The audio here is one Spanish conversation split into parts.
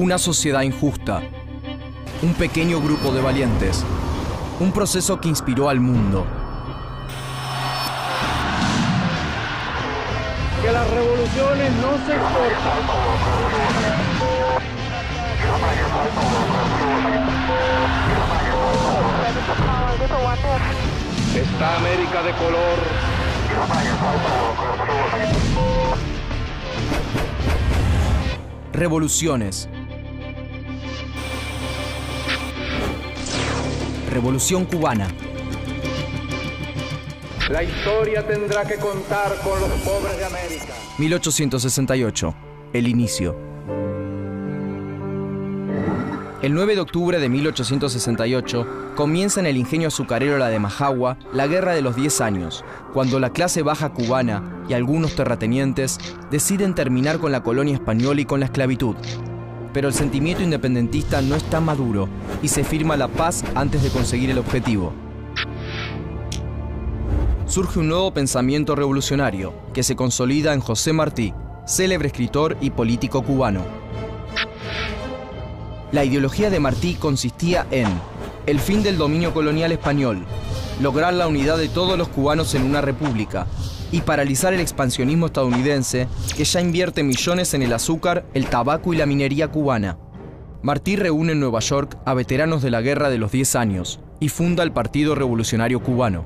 Una sociedad injusta. Un pequeño grupo de valientes. Un proceso que inspiró al mundo. Que las revoluciones no se exportan. Está América de color. Revoluciones. Revolución cubana. La historia tendrá que contar con los pobres de América. 1868. El inicio. El 9 de octubre de 1868 comienza en el ingenio azucarero La de Majagua la Guerra de los 10 años, cuando la clase baja cubana y algunos terratenientes deciden terminar con la colonia española y con la esclavitud. Pero el sentimiento independentista no está maduro y se firma la paz antes de conseguir el objetivo. Surge un nuevo pensamiento revolucionario que se consolida en José Martí, célebre escritor y político cubano. La ideología de Martí consistía en el fin del dominio colonial español, lograr la unidad de todos los cubanos en una república y paralizar el expansionismo estadounidense que ya invierte millones en el azúcar, el tabaco y la minería cubana. Martí reúne en Nueva York a veteranos de la Guerra de los 10 años y funda el Partido Revolucionario Cubano,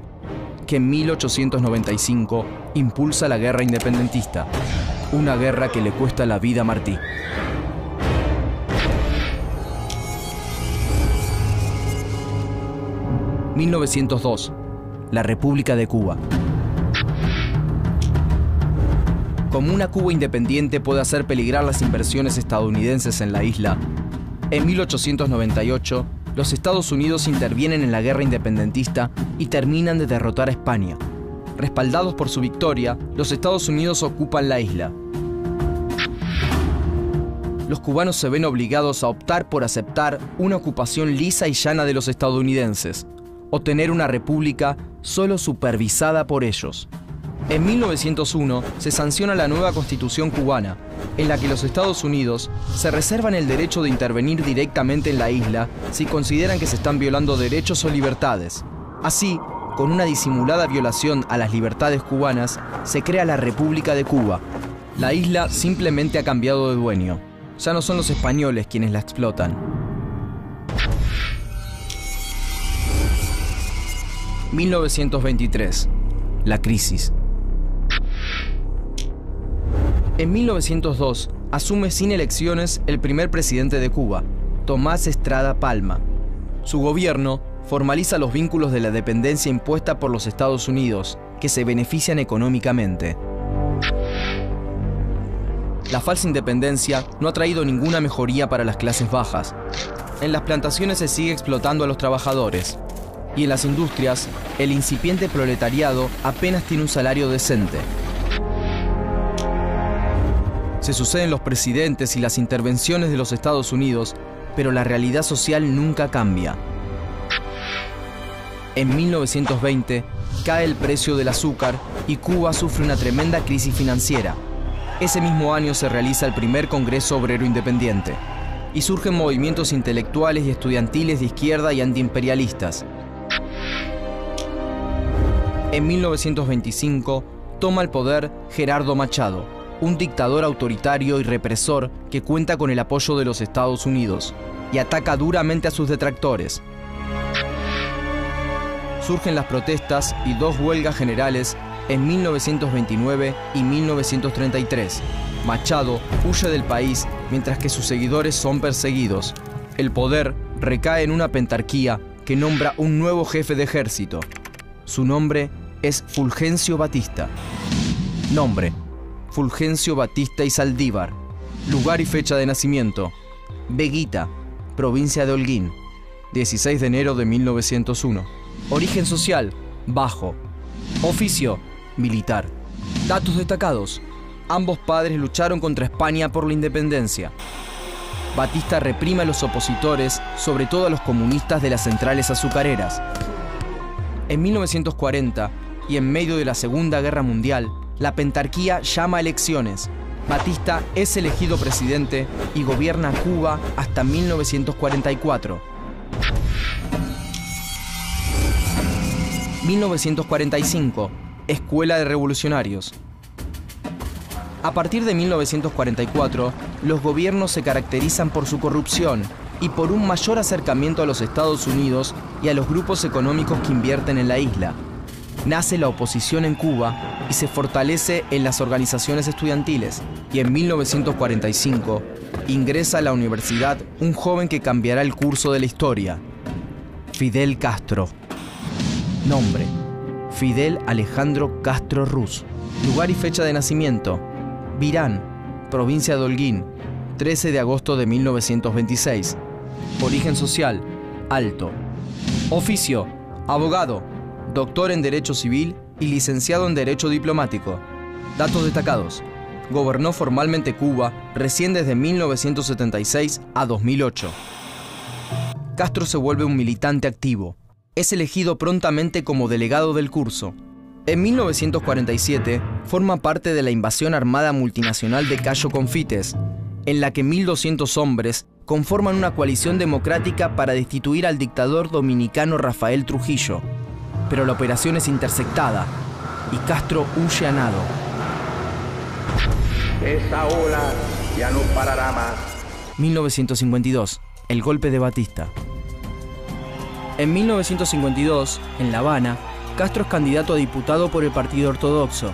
que en 1895 impulsa la guerra independentista, una guerra que le cuesta la vida a Martí. 1902. La República de Cuba. Como una Cuba independiente puede hacer peligrar las inversiones estadounidenses en la isla, en 1898 los Estados Unidos intervienen en la guerra independentista y terminan de derrotar a España. Respaldados por su victoria, los Estados Unidos ocupan la isla. Los cubanos se ven obligados a optar por aceptar una ocupación lisa y llana de los estadounidenses, o tener una república solo supervisada por ellos. En 1901 se sanciona la nueva constitución cubana, en la que los Estados Unidos se reservan el derecho de intervenir directamente en la isla si consideran que se están violando derechos o libertades. Así, con una disimulada violación a las libertades cubanas, se crea la República de Cuba. La isla simplemente ha cambiado de dueño. Ya no son los españoles quienes la explotan. 1923. La crisis. En 1902 asume sin elecciones el primer presidente de Cuba, Tomás Estrada Palma. Su gobierno formaliza los vínculos de la dependencia impuesta por los Estados Unidos, que se benefician económicamente. La falsa independencia no ha traído ninguna mejoría para las clases bajas. En las plantaciones se sigue explotando a los trabajadores, y en las industrias, el incipiente proletariado apenas tiene un salario decente. Se suceden los presidentes y las intervenciones de los Estados Unidos, pero la realidad social nunca cambia. En 1920 cae el precio del azúcar y Cuba sufre una tremenda crisis financiera. Ese mismo año se realiza el primer Congreso Obrero Independiente y surgen movimientos intelectuales y estudiantiles de izquierda y antiimperialistas. En 1925 toma el poder Gerardo Machado, un dictador autoritario y represor que cuenta con el apoyo de los Estados Unidos y ataca duramente a sus detractores. Surgen las protestas y dos huelgas generales en 1929 y 1933. Machado huye del país mientras que sus seguidores son perseguidos. El poder recae en una pentarquía que nombra un nuevo jefe de ejército. Su nombre es Fulgencio Batista. Nombre, Fulgencio Batista y Saldívar. Lugar y fecha de nacimiento, Veguita, provincia de Holguín, 16 de enero de 1901. Origen social, bajo. Oficio, militar. Datos destacados. Ambos padres lucharon contra España por la independencia. Batista reprime a los opositores, sobre todo a los comunistas de las centrales azucareras. En 1940, y en medio de la Segunda Guerra Mundial, la pentarquía llama a elecciones, Batista es elegido presidente y gobierna Cuba hasta 1944. 1945, Escuela de Revolucionarios. A partir de 1944, los gobiernos se caracterizan por su corrupción y por un mayor acercamiento a los Estados Unidos y a los grupos económicos que invierten en la isla. Nace la oposición en Cuba y se fortalece en las organizaciones estudiantiles. Y en 1945 ingresa a la universidad un joven que cambiará el curso de la historia, Fidel Castro. Nombre, Fidel Alejandro Castro Ruz. Lugar y fecha de nacimiento, Virán, provincia de Holguín, 13 de agosto de 1926. Origen social, alto. Oficio, abogado, doctor en Derecho Civil y licenciado en Derecho Diplomático. Datos destacados. Gobernó formalmente Cuba recién desde 1976 a 2008. Castro se vuelve un militante activo es elegido prontamente como delegado del curso. En 1947 forma parte de la invasión armada multinacional de Cayo Confites, en la que 1.200 hombres conforman una coalición democrática para destituir al dictador dominicano Rafael Trujillo. Pero la operación es interceptada y Castro huye a nado. Esa ola ya no parará más. 1952. El golpe de Batista. En 1952, en La Habana, Castro es candidato a diputado por el Partido Ortodoxo.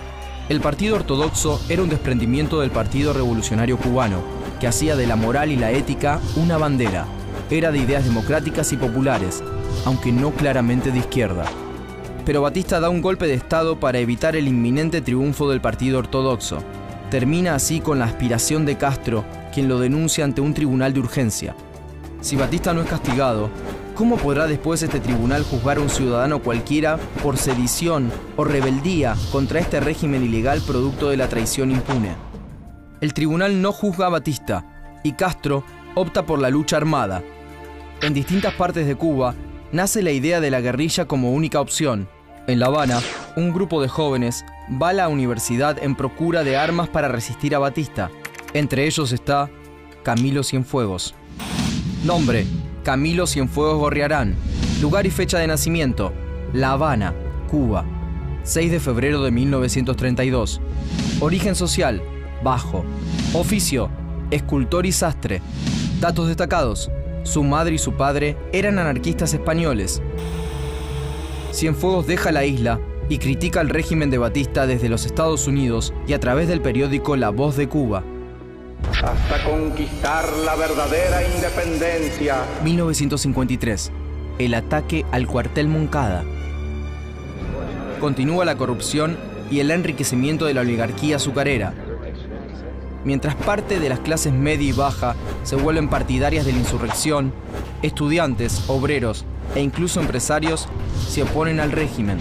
El Partido Ortodoxo era un desprendimiento del Partido Revolucionario Cubano, que hacía de la moral y la ética una bandera. Era de ideas democráticas y populares, aunque no claramente de izquierda. Pero Batista da un golpe de Estado para evitar el inminente triunfo del Partido Ortodoxo. Termina así con la aspiración de Castro, quien lo denuncia ante un tribunal de urgencia. Si Batista no es castigado, ¿Cómo podrá después este tribunal juzgar a un ciudadano cualquiera por sedición o rebeldía contra este régimen ilegal producto de la traición impune? El tribunal no juzga a Batista y Castro opta por la lucha armada. En distintas partes de Cuba nace la idea de la guerrilla como única opción. En La Habana, un grupo de jóvenes va a la universidad en procura de armas para resistir a Batista. Entre ellos está Camilo Cienfuegos. Nombre, Camilo Cienfuegos Gorriarán. Lugar y fecha de nacimiento, La Habana, Cuba. 6 de febrero de 1932. Origen social, bajo. Oficio, escultor y sastre. Datos destacados. Su madre y su padre eran anarquistas españoles. Cienfuegos deja la isla y critica el régimen de Batista desde los Estados Unidos y a través del periódico La Voz de Cuba hasta conquistar la verdadera independencia. 1953. El ataque al cuartel Moncada. Continúa la corrupción y el enriquecimiento de la oligarquía azucarera. Mientras parte de las clases media y baja se vuelven partidarias de la insurrección, estudiantes, obreros e incluso empresarios se oponen al régimen.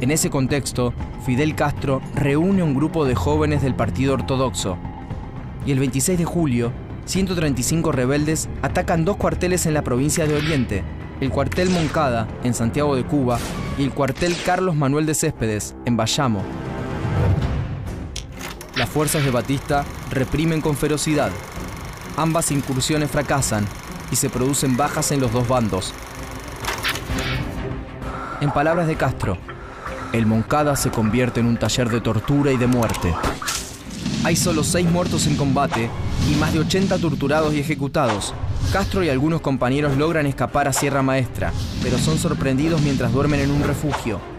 En ese contexto, Fidel Castro reúne un grupo de jóvenes del Partido Ortodoxo y el 26 de julio, 135 rebeldes atacan dos cuarteles en la provincia de Oriente, el cuartel Moncada, en Santiago de Cuba, y el cuartel Carlos Manuel de Céspedes, en Bayamo. Las fuerzas de Batista reprimen con ferocidad. Ambas incursiones fracasan y se producen bajas en los dos bandos. En palabras de Castro, el Moncada se convierte en un taller de tortura y de muerte. Hay solo seis muertos en combate y más de 80 torturados y ejecutados. Castro y algunos compañeros logran escapar a Sierra Maestra, pero son sorprendidos mientras duermen en un refugio.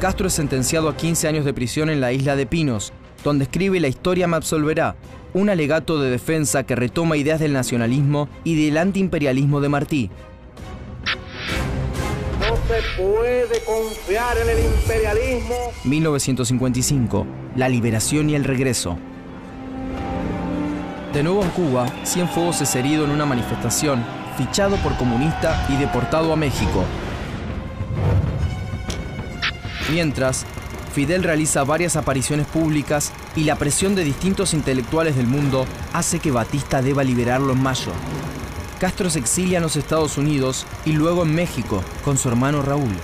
Castro es sentenciado a 15 años de prisión en la isla de Pinos, donde escribe La historia me absolverá, un alegato de defensa que retoma ideas del nacionalismo y del antiimperialismo de Martí, se puede confiar en el imperialismo. 1955. La liberación y el regreso. De nuevo en Cuba, Cienfuegos es herido en una manifestación, fichado por comunista y deportado a México. Mientras, Fidel realiza varias apariciones públicas y la presión de distintos intelectuales del mundo hace que Batista deba liberarlo en mayo. Castro se exilia en los Estados Unidos y luego en México con su hermano Raúl.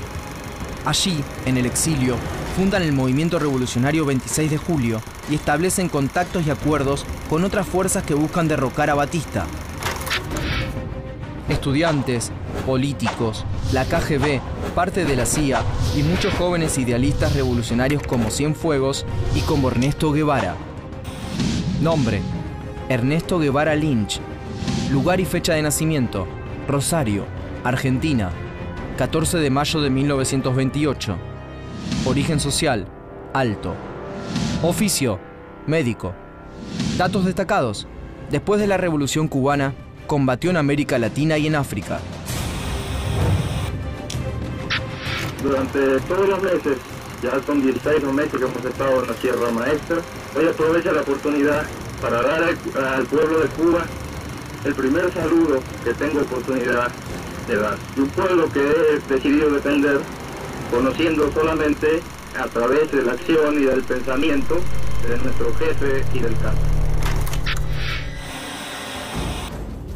Allí, en el exilio, fundan el movimiento revolucionario 26 de julio y establecen contactos y acuerdos con otras fuerzas que buscan derrocar a Batista. Estudiantes, políticos, la KGB, parte de la CIA y muchos jóvenes idealistas revolucionarios como Cienfuegos y como Ernesto Guevara. Nombre: Ernesto Guevara Lynch. Lugar y fecha de nacimiento: Rosario, Argentina, 14 de mayo de 1928. Origen social: alto. Oficio: médico. Datos destacados: después de la Revolución cubana, combatió en América Latina y en África. Durante todos los meses, ya son 16 los meses que hemos estado en la Sierra Maestra, hoy aprovecho la oportunidad para dar al, al pueblo de Cuba el primer saludo que tengo oportunidad de dar. Un pueblo que he decidido defender, conociendo solamente a través de la acción y del pensamiento de nuestro jefe y del campo.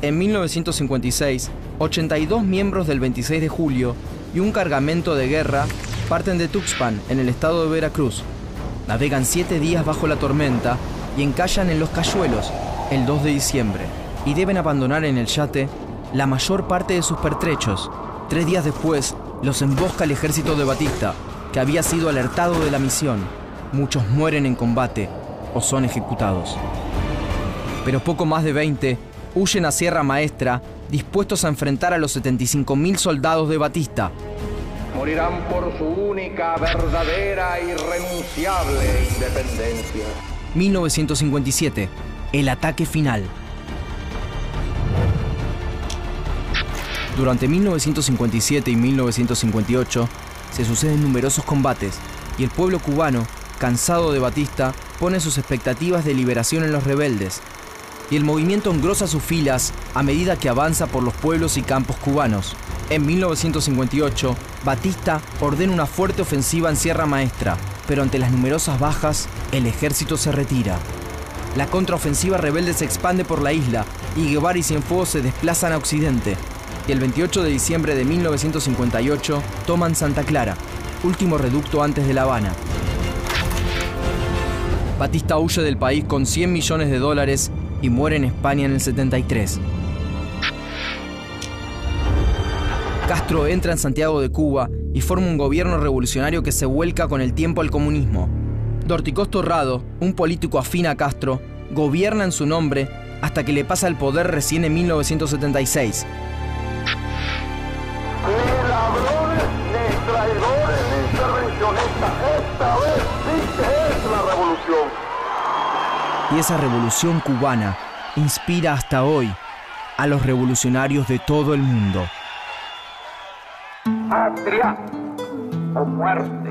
En 1956, 82 miembros del 26 de julio y un cargamento de guerra parten de Tuxpan, en el estado de Veracruz. Navegan siete días bajo la tormenta y encallan en Los Cayuelos el 2 de diciembre y deben abandonar en el yate la mayor parte de sus pertrechos. Tres días después, los embosca el ejército de Batista, que había sido alertado de la misión. Muchos mueren en combate o son ejecutados. Pero poco más de 20 huyen a Sierra Maestra, dispuestos a enfrentar a los 75.000 soldados de Batista. Morirán por su única, verdadera, irrenunciable independencia. 1957, el ataque final. Durante 1957 y 1958 se suceden numerosos combates y el pueblo cubano, cansado de Batista, pone sus expectativas de liberación en los rebeldes. Y el movimiento engrosa sus filas a medida que avanza por los pueblos y campos cubanos. En 1958, Batista ordena una fuerte ofensiva en Sierra Maestra, pero ante las numerosas bajas, el ejército se retira. La contraofensiva rebelde se expande por la isla y Guevara y Cienfuegos se desplazan a Occidente, y el 28 de diciembre de 1958 toman Santa Clara, último reducto antes de La Habana. Batista huye del país con 100 millones de dólares y muere en España en el 73. Castro entra en Santiago de Cuba y forma un gobierno revolucionario que se vuelca con el tiempo al comunismo. Dorticosto Rado, un político afín a Castro, gobierna en su nombre hasta que le pasa el poder recién en 1976. Esa revolución cubana inspira hasta hoy a los revolucionarios de todo el mundo. Muerte.